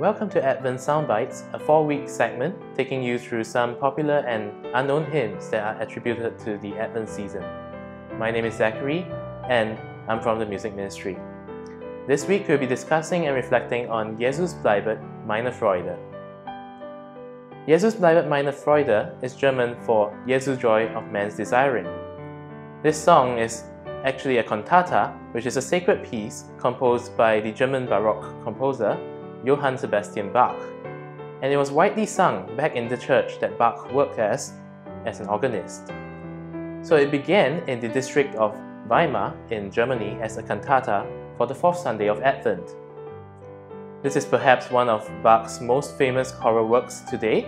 Welcome to Advent Soundbytes, a four week segment taking you through some popular and unknown hymns that are attributed to the Advent season. My name is Zachary, and I'm from the music ministry. This week we'll be discussing and reflecting on Jesus bleibt meine Freude. Jesus bleibt meine Freude is German for Jesus joy of man's desiring. This song is actually a cantata, which is a sacred piece composed by the German Baroque composer Johann Sebastian Bach, and it was widely sung back in the church that Bach worked as, as an organist. So it began in the district of Weimar in Germany as a cantata for the fourth Sunday of Advent. This is perhaps one of Bach's most famous choral works today,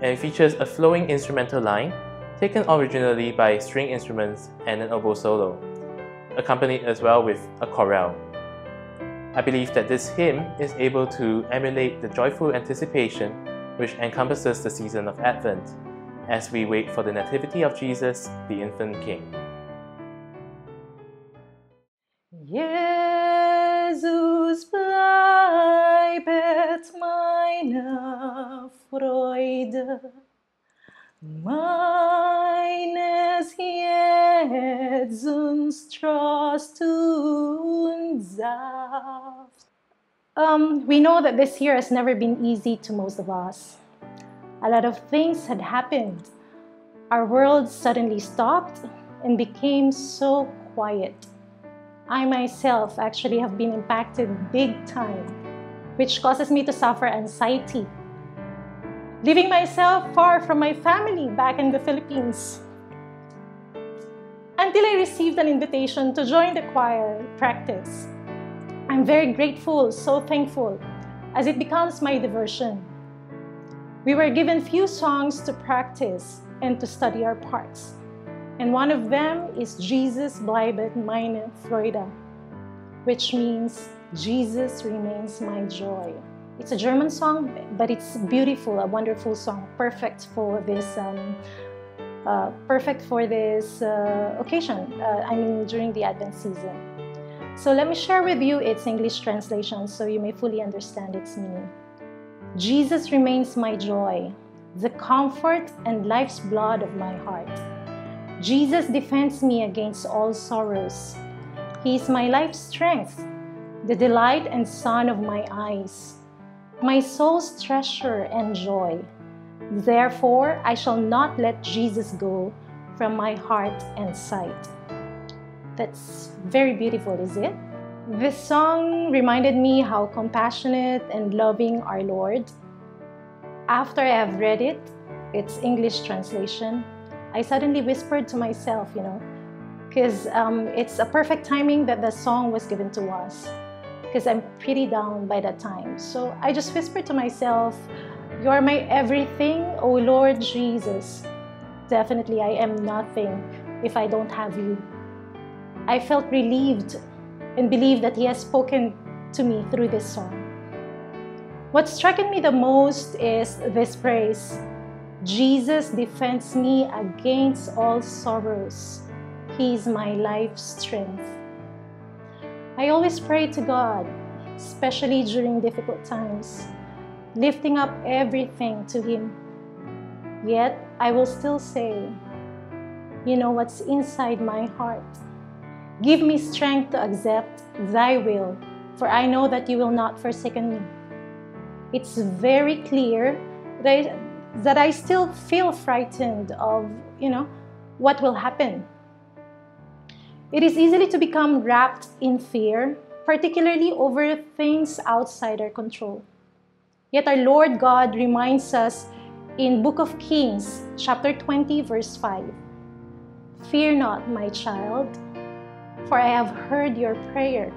and it features a flowing instrumental line taken originally by string instruments and an oboe solo, accompanied as well with a chorale. I believe that this hymn is able to emulate the joyful anticipation which encompasses the season of Advent as we wait for the Nativity of Jesus, the infant King. Jesus bleibet meine Freude, meines Um, we know that this year has never been easy to most of us. A lot of things had happened. Our world suddenly stopped and became so quiet. I myself actually have been impacted big time, which causes me to suffer anxiety leaving myself far from my family back in the Philippines. Until I received an invitation to join the choir practice. I'm very grateful, so thankful, as it becomes my diversion. We were given few songs to practice and to study our parts. And one of them is Jesus bleibt meine Freude, which means Jesus remains my joy. It's a German song, but it's beautiful, a wonderful song, perfect for this. Um, uh, perfect for this uh, occasion, uh, I mean during the Advent season. So let me share with you its English translation so you may fully understand its meaning. Jesus remains my joy, the comfort and life's blood of my heart. Jesus defends me against all sorrows. He is my life's strength, the delight and sun of my eyes my soul's treasure and joy. Therefore, I shall not let Jesus go from my heart and sight. That's very beautiful, is it? This song reminded me how compassionate and loving our Lord. After I have read it, its English translation, I suddenly whispered to myself, you know, because um, it's a perfect timing that the song was given to us because I'm pretty down by that time. So I just whispered to myself, You are my everything, O Lord Jesus. Definitely, I am nothing if I don't have you. I felt relieved and believed that He has spoken to me through this song. What struck me the most is this praise Jesus defends me against all sorrows. He is my life's strength. I always pray to God, especially during difficult times, lifting up everything to Him. Yet, I will still say, You know what's inside my heart. Give me strength to accept Thy will, for I know that You will not forsake me. It's very clear that I, that I still feel frightened of, you know, what will happen it is easily to become wrapped in fear, particularly over things outside our control. Yet our Lord God reminds us in Book of Kings, chapter 20, verse 5 Fear not, my child, for I have heard your prayer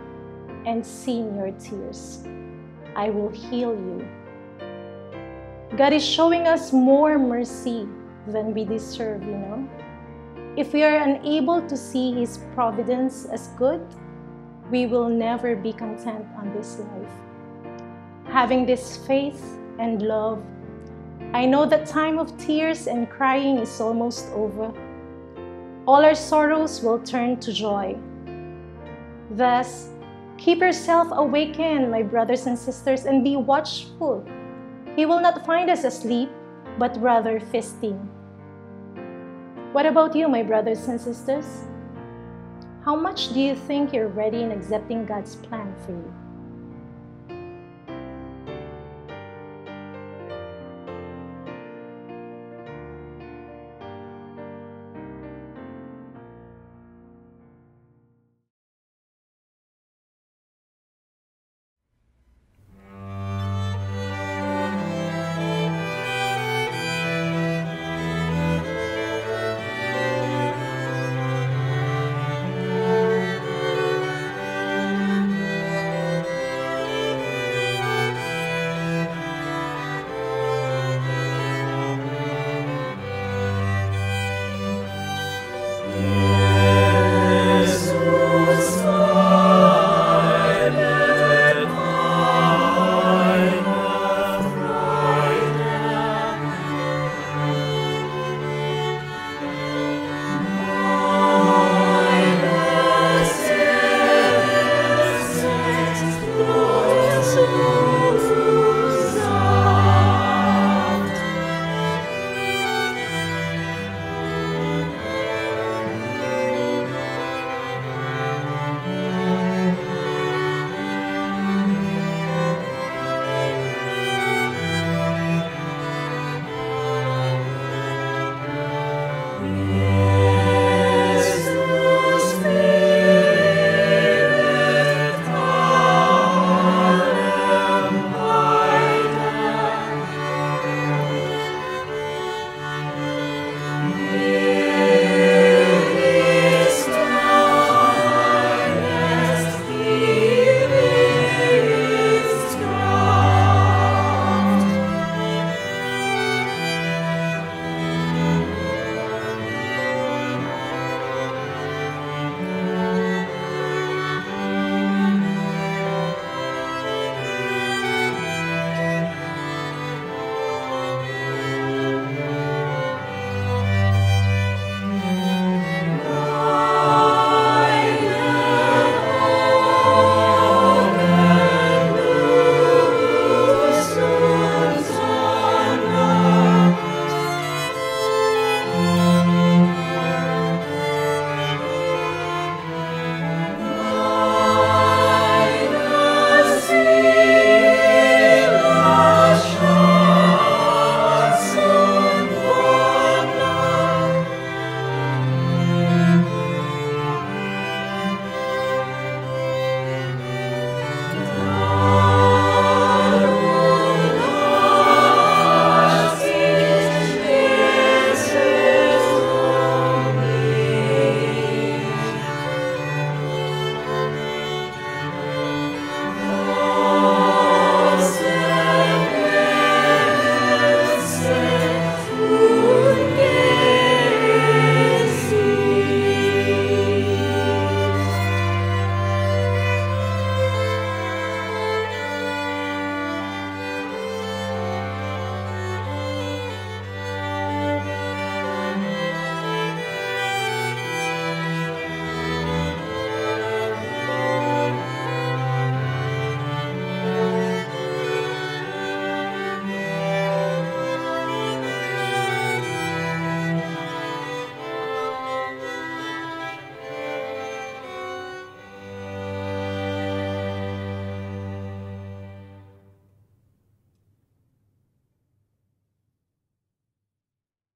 and seen your tears. I will heal you. God is showing us more mercy than we deserve, you know. If we are unable to see His providence as good, we will never be content on this life. Having this faith and love, I know that time of tears and crying is almost over. All our sorrows will turn to joy. Thus, Keep yourself awakened, my brothers and sisters, and be watchful. He will not find us asleep, but rather feasting. What about you, my brothers and sisters? How much do you think you're ready in accepting God's plan for you?